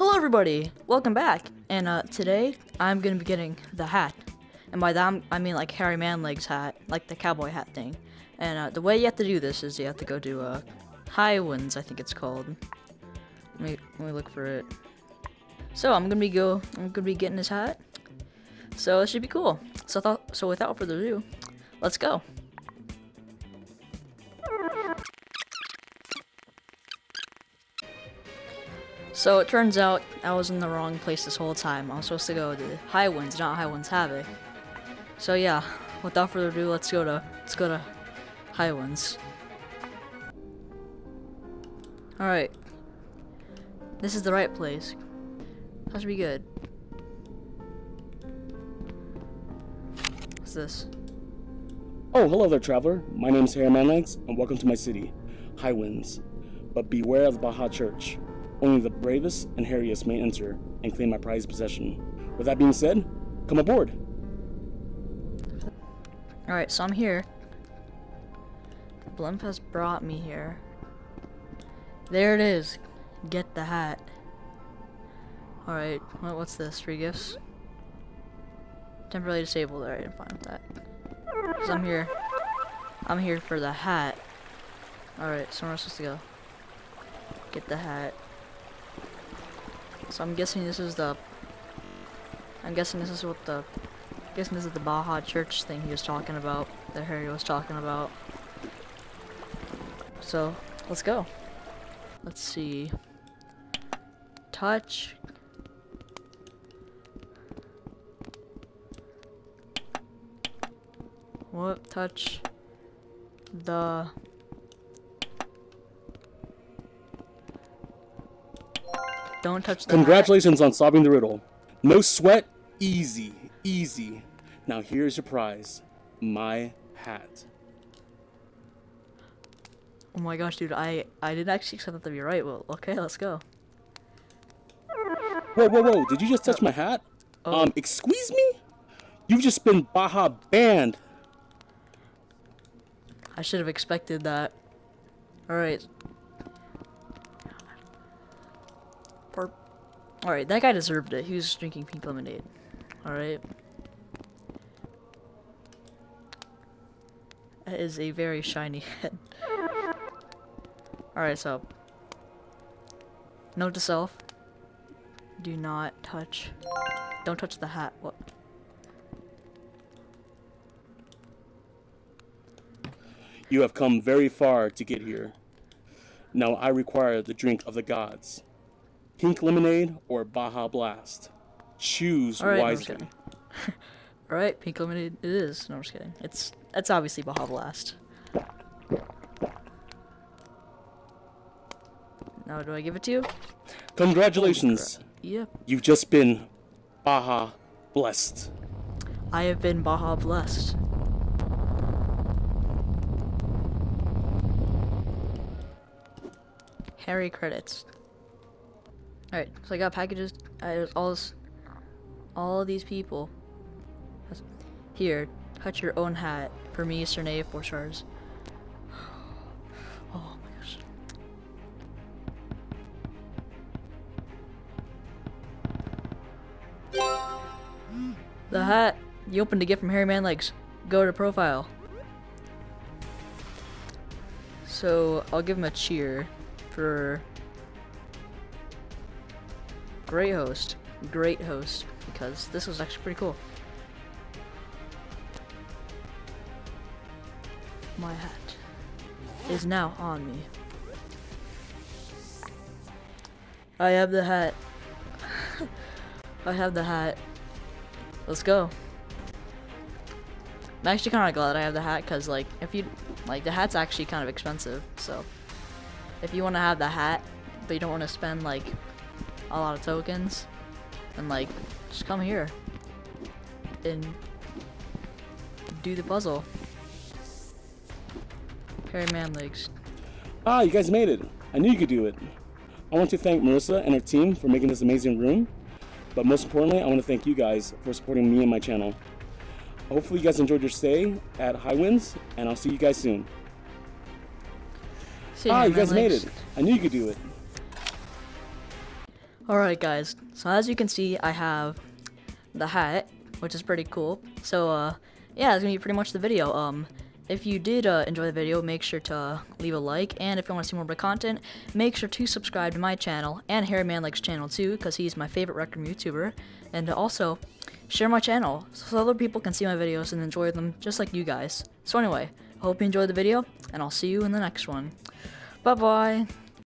Hello everybody, welcome back. And uh, today I'm gonna be getting the hat, and by that I'm- I mean like HairyManLegs' hat, like the cowboy hat thing. And uh, the way you have to do this is you have to go to uh, Highwinds, I think it's called. Let me let me look for it. So I'm gonna be go I'm gonna be getting his hat. So it should be cool. So thought so without further ado, let's go. So it turns out I was in the wrong place this whole time. I was supposed to go to High Winds, not Highwinds Havoc. So yeah, without further ado, let's go to let's go to High Winds. All right, this is the right place. That should be good. What's this? Oh, hello there, traveler. My name's HairyManLegs, and welcome to my city, High Winds. But beware of the Baja Church. Only the bravest and hairiest may enter and claim my prized possession. With that being said, come aboard. All right, so I'm here. Blimp has brought me here. There it is. Get the hat. All right, what, what's this? Free gifts. Temporarily disabled. All right, I'm fine with that. So I'm here. I'm here for the hat. All right, so where am I supposed to go? Get the hat. So I'm guessing this is the. I'm guessing this is what the. I'm guessing this is the Baja Church thing he was talking about. That Harry was talking about. So let's go. Let's see. Touch. What? Touch. The. Don't touch the. hat. Congratulations on solving the riddle. No sweat, easy, easy. Now here's your prize my hat. Oh my gosh, dude! I I didn't actually expect that to be right. Well, okay, let's go. Whoa, whoa, whoa, did you just touch my hat? Oh. Um, excuse me? You've just been Baja banned. I should have expected that. Alright. Alright, that guy deserved it. He was drinking pink lemonade. Alright. That is a very shiny head. Alright, so. Note to self. Do not touch. Don't touch the hat. What? You have come very far to get here. Now I require the drink of the gods. Pink lemonade or Baja Blast. Choose no, I'm just wisely. kidding. Alright, pink lemonade it is. No, I'm just kidding. It's it's obviously Baja Blast. Now do I give it to you? Congratulations. Yep. You've just been Baja blessed. I have been Baja blessed. Harry credits. Alright, so I got packages. I all this, all these people. Here, touch your own hat. For me, Cernay, four stars. Oh my gosh. The hat. You opened to get from HairyManLegs. Go to profile. So I'll give him a cheer for great host, great host, because this was actually pretty cool. My hat is now on me. I have the hat. I have the hat. Let's go. I'm actually kind of glad I have the hat because, like, if you like, the hat's actually kind of expensive. So, if you want to have the hat, but you don't want to spend like a lot of tokens, and like, just come here and do the puzzle. HairyManLegs. Ah, you guys made it. I knew you could do it. I want to thank Marissa and her team for making this amazing room. But most importantly, I want to thank you guys for supporting me and my channel. Hopefully you guys enjoyed your stay at High Winds, and I'll see you guys soon. See you, Ah, you guys made it. I knew you could do it. Alright guys, so as you can see I have the hat, which is pretty cool. So uh, yeah, it's gonna be pretty much the video. Um, if you did uh, enjoy the video, make sure to uh, leave a like, and if you want to see more of my content, make sure to subscribe to my channel and HairyManLegs' channel too, because he's my favorite Rec Room YouTuber. And also, share my channel so other people can see my videos and enjoy them just like you guys. So anyway, hope you enjoyed the video, and I'll see you in the next one. Bye bye!